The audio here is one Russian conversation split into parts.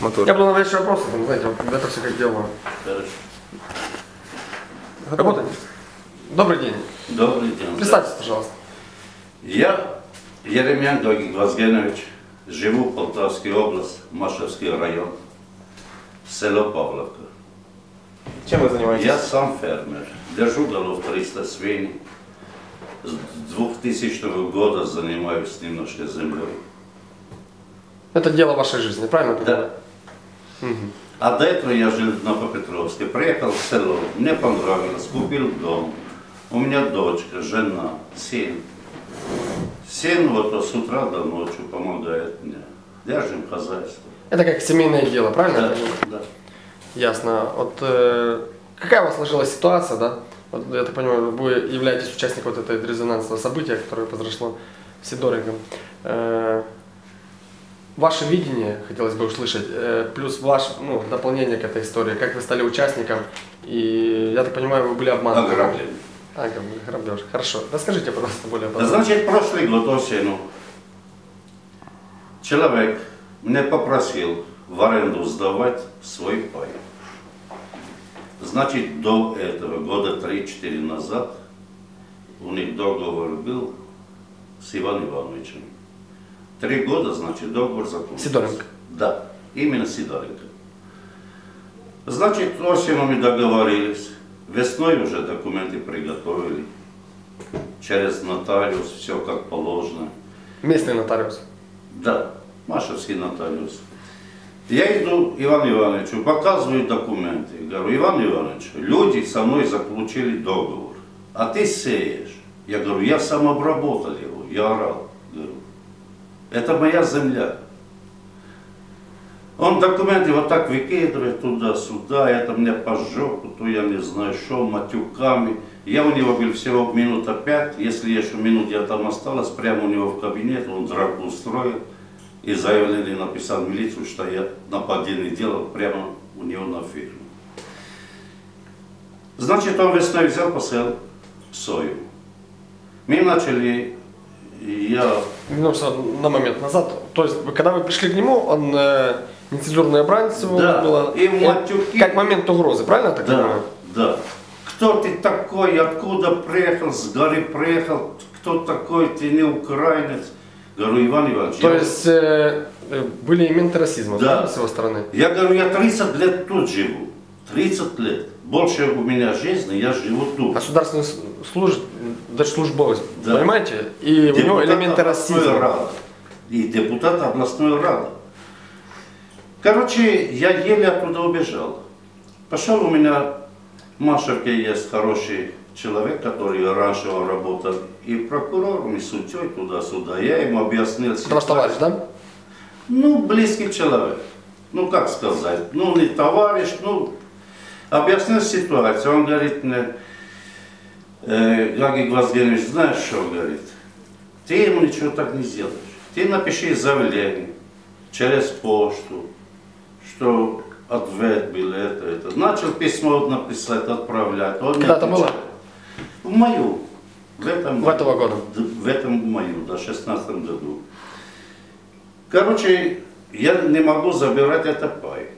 мотор. Я буду наводить вопросы, там, знаете, вот это все как дело. Хорошо. Работаете? Добрый день. Добрый день. Представьтесь, пожалуйста. Я Еремян Глазгенович, живу в Полтавской области, Машевский район, село Павловка. Чем вы занимаетесь? Я сам фермер, держу голов 300 свиней. С 2000 года занимаюсь немножко землей. Это дело вашей жизни, правильно? Да. А до этого я жил на Попетровске. Приехал в село, мне понравилось, купил дом. У меня дочка, жена, сын. Сын вот с утра до ночи помогает мне. Держим хозяйство. Это как семейное дело, правильно? Да, да. Ясно. Вот э, какая у вас сложилась ситуация, да? Вот, я так понимаю, вы являетесь участником вот этого резонансного события, которое произошло в Сидоренко. Э, ваше видение, хотелось бы услышать, э, плюс ваше ну, дополнение к этой истории, как вы стали участником, и я так понимаю, вы были обмануты. Ограбление. А, грабеж. Хорошо. Расскажите, пожалуйста, более подробно. Значит, прошлый год осенью человек мне попросил в аренду сдавать свой пай. Значит, до этого, года 3-4 назад, у них договор был с Иваном Ивановичем. Три года, значит, договор закончился. Сидоренко. Да, именно Сидоренко. Значит, осенью мы договорились. Весной уже документы приготовили. Через нотариус, все как положено. Местный нотариус. Да, Машевский нотариус. Я иду Ивану Ивановичу, показываю документы. Говорю, Иван Иванович, люди со мной заключили договор, а ты сеешь. Я говорю, я сам обработал его, я орал. Это моя земля. Он документы вот так выкидывает туда-сюда, это мне по то я не знаю что, матюками. Я у него был всего минута пять, если еще минут я там осталось, прямо у него в кабинет, он драку устроил. И заявление написал в милицию, что я нападение делал прямо у него на фирме. Значит, он весной взял, посел сою. Мы начали, я Вернемся на момент назад. То есть, когда вы пришли к нему, он э, нецензурная брань всего Да, была. и матюки. Как момент угрозы, правильно так Да, понимаю? да. Кто ты такой, откуда приехал, с горы приехал, кто такой, ты не украинец? Говорю, Иван Иванович, То я, есть, э, э, были элементы расизма Да. да, с его стороны? я говорю, я 30 лет тут живу, 30 лет. Больше у меня жизни, я живу тут. Государственный с- служит, даже службовец, Да. понимаете? И у него элементы областной расизма. рады. И депутат областной рады. Короче, я еле оттуда убежал. Пошел у меня, в Машевке есть хороший человек, который раньше работал и прокурором, и судьей туда-сюда. Я ему объяснил ваш товарищ, да? ну, близкий человек. Ну, как сказать, ну, не товарищ, ну, объяснил ситуацию. Он говорит мне, э, Гагий Глазгенович, знаешь что, говорит, ты ему ничего так не сделаешь. Ты напиши заявление через почту, что ответ был это, это. Начал письмо написать, отправлять. Он Когда это было? В маю. В этом В этого года. в этом маю, да, 16 году. Короче, я не могу забирать это пай.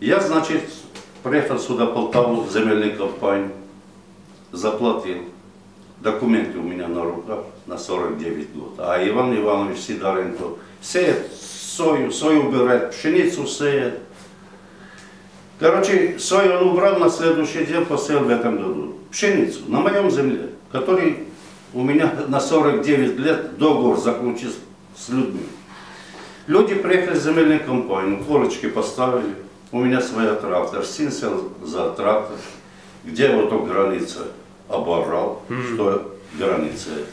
Я, значит, приехал сюда, в Полтаву, в земельную компанию, заплатил. Документы у меня на руках на 49 год. А Иван Иванович Сидоренко сеет сою, сою убирает, пшеницу сеет. Короче, сою он убрал, на следующий день посеял в этом году. Пшеницу на моем земле, который у меня на 49 лет договор заключил с людьми. Люди приехали в земельную компанию, корочки поставили. У меня своя трактор, сын сел за трактор. Где вот эта граница? Оборал, что граница это.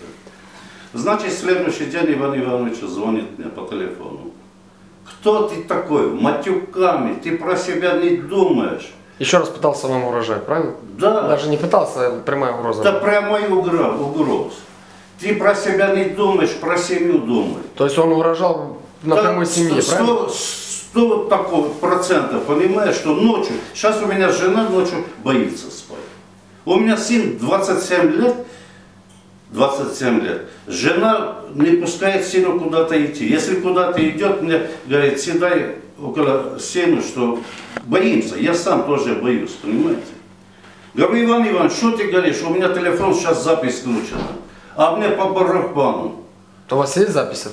Значит, следующий день Иван Иванович звонит мне по телефону. Кто ты такой? Матюками, ты про себя не думаешь. Еще раз пытался вам угрожать, правильно? Да. Даже не пытался, прямая угроза. Это прямой угро- угроз. Ты про себя не думаешь, про семью думай. То есть он угрожал напрямую Да, семье, сто- правильно? Сто вот такого процентов, понимаешь, что ночью, сейчас у меня жена ночью боится спать. У меня сын 27 лет, 27 лет. Жена не пускает сына куда-то идти. Если куда-то идет, мне говорит, седай около сену, что боимся. Я сам тоже боюсь, понимаете? Говорю, Иван Иванович, что ты говоришь? У меня телефон сейчас запись включена. А мне по барабану. То у вас есть запись?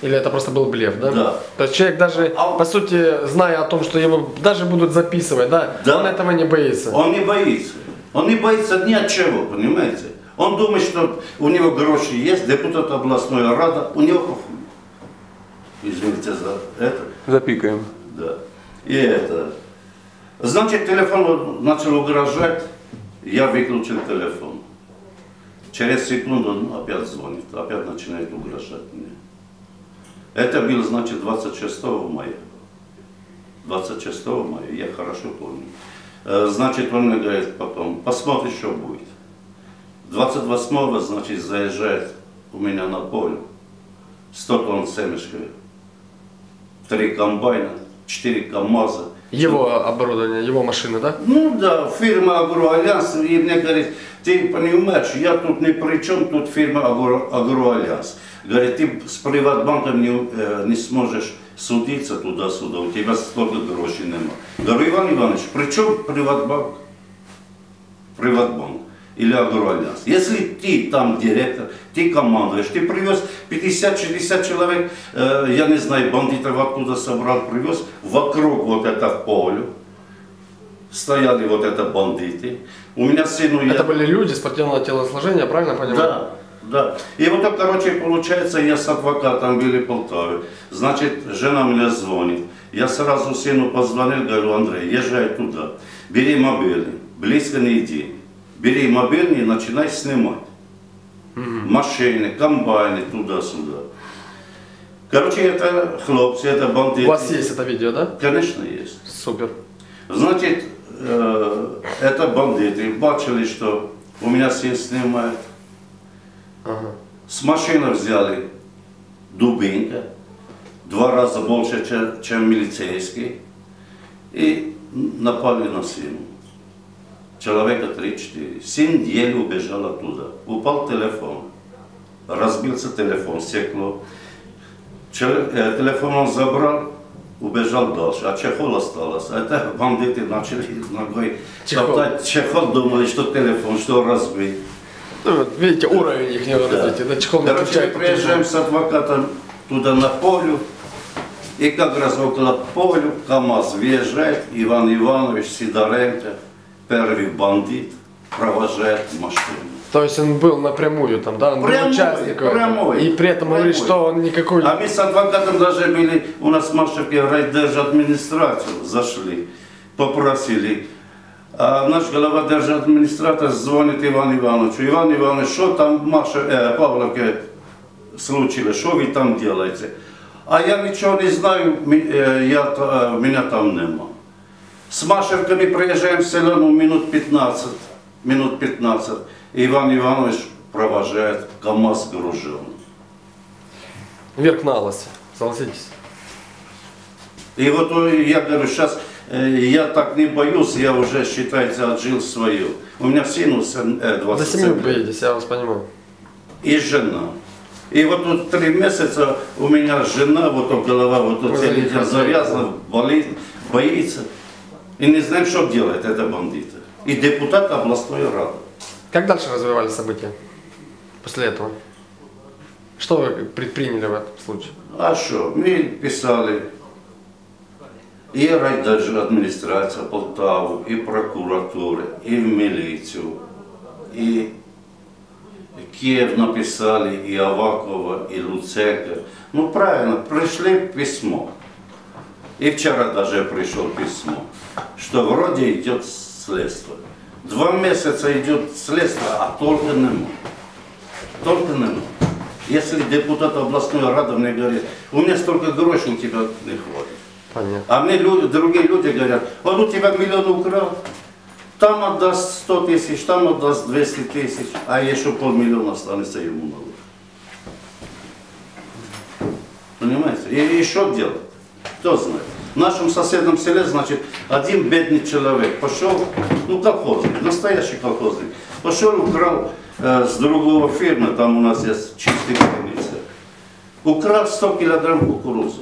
Или это просто был блеф, да? Да. То есть человек даже, А- по сути, зная о том, что его даже будут записывать, да, Да. он этого не боится. Он не боится. Он не боится ни от чего, понимаете? Он думает, что у него гроши есть, депутат областной рада, у него, извините за это, Запикаем. да. И это. Значит, телефон начал угрожать, я выключил телефон. Через секунду он опять звонит, опять начинает угрожать мне. Это было, значит, 26 мая. 26 мая, я хорошо помню. Э, Значит, он мне говорит потом, посмотри, что будет. 28 значит, заезжает у меня на поле 100 тонн семечка, три комбайна, 4 КАМАЗа. Его оборудование, его машины, да? Ну да, фирма Агроальянс, и мне говорит, ты понимаешь, я тут ни при чем, тут фирма Агро, Агроальянс. Говорит, ты с Приватбанком не, э, не сможешь судиться туда-сюда, у тебя столько грошей нема. Говорю, Иван Иванович, при чем Приватбанк? Приватбанк или Агроальянс. Если ты там директор, ты командуешь, ты привез 50-60 человек, э, я не знаю, бандитов откуда собрал, привез, вокруг вот это поле, стояли вот это бандиты. У меня сыну я... Это были люди спортивного телосложения, правильно я понимаю? Да, да. И вот так, короче, получается, я с адвокатом в Белой Полтаве. Значит, жена мне звонит. Я сразу сыну позвонил, говорю, Андрей, езжай туда. Бери мобильный, близко не иди. Бери мобильный и начинай снимать. Машины, комбайны, туда-сюда. Короче, это хлопцы, это бандиты. У вас есть это видео, да? Конечно, есть. Супер. Значит, э, это бандиты. Бачили, что у меня сын снимает. Ага. С машины взяли дубинка, два раза больше, чем, чем милицейский, и напали на сына. Человека 3-4. Сын еле убежал оттуда. Упал телефон. Разбился телефон, стекло. Чело- э, Телефон он забрал, убежал дальше, а чехол осталось. Это бандиты начали ногой Чехол. топтать чехол, думали, что телефон, что разбит. Ну, вот видите, уровень их не развития. Да. чехол не Короче, мы приезжаем с адвокатом туда на полю, и как раз около поля КАМАЗ въезжает Иван Иванович Сидоренко, первый бандит, провожает машину. То есть он был напрямую там, да? Он был Прямой, участником. прямой, И при этом говорит, прямой. что он никакой... А мы с адвокатом даже были, у нас в Машевке в райдержадминистрацию зашли, попросили. А наш глава держадминистрации звонит Ивану Ивановичу. Иван Иванович, что там в Маше, э, Павловке случилось, что вы там делаете? А я ничего не знаю, э, я, э, меня там нема. С Машевками приезжаем в село, ну, минут 15, минут 15. Иван Иванович провожает КАМАЗ груженный. Верх на лосе. Согласитесь. И вот э, я говорю, сейчас я так не боюсь, я уже, считайте, отжил свое. У меня сыну сем- э, За 27 семью лет. боитесь, я вас понимаю. и жена. И вот тут три месяца у меня жена, вот голова, вот тут завязана, болит, боится. И не знаем, что делать, это бандиты. И депутат областной рады. Как дальше развивались события после этого? Что вы предприняли в этом случае? А что, мы писали и райдержу администрация Полтаву, и прокуратуры, и в милицию, и Киев написали, и Авакова, и Луценко. Ну правильно, пришли письмо. И вчера даже пришло письмо, что вроде идет следствие. Два месяца идет следствие, а только нема. Только нема. Если депутат областной рады мне говорит, у меня столько грошей у тебя не хватит. Понятно. А мне люди, другие люди говорят, он у тебя миллион украл, там отдаст 100 тысяч, там отдаст 200 тысяч, а еще полмиллиона останется ему на руку. Понимаете? И, и что делать? Кто знает? В нашем соседнем селе, значит, один бедный человек пошел, ну колхозник, настоящий колхозник, пошел, украл э, с другого фирмы, там у нас есть чистые границы, украл 100 килограмм кукурузы.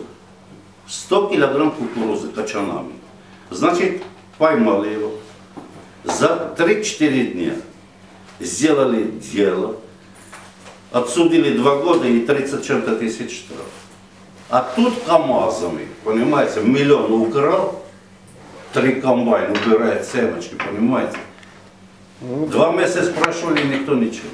100 килограмм кукурузы качанами. Значит, поймали его. За 3-4 дня сделали дело, отсудили 2 года и 30 чем-то тысяч штраф. А тут КАМАЗами, понимаете, миллион украл, три комбайна убирает семечки, понимаете. Ну, Два месяца спрашивали, никто ничего.